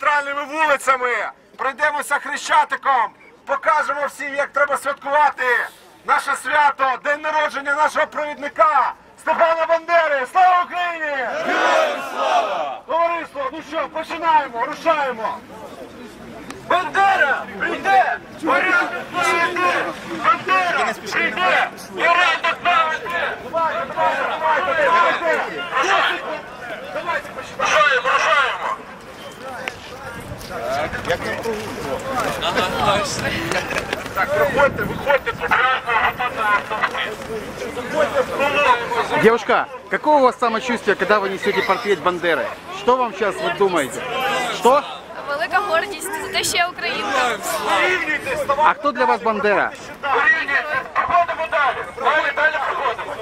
центральними вулицями. Пройдемося хрещатиком, покажемо всім, як треба святкувати наше свято, день народження нашого провідника Степана Бандери. Слава Україні! Героям слава! Товариство, ну що, починаємо, рушаємо. Бандера прийде! Порядок прийде! Бандера прийде! Порядок наведе! Давайте, давайте, давайте, давайте! Давайте починаємо! Рушаємо, рушаємо! Так, проходьте, виходьте, прекрасно, готуйте Девушка, какое у вас самочувствие, когда вы несете портрет Бандеры? Что вам сейчас вы думаете? Что? Велика гордість за те, що я українка. Вирівнюйтесь, А ставайте кто для вас Бандера? Вирівнюйтесь, проходимо далі. Далі, далі проходимо.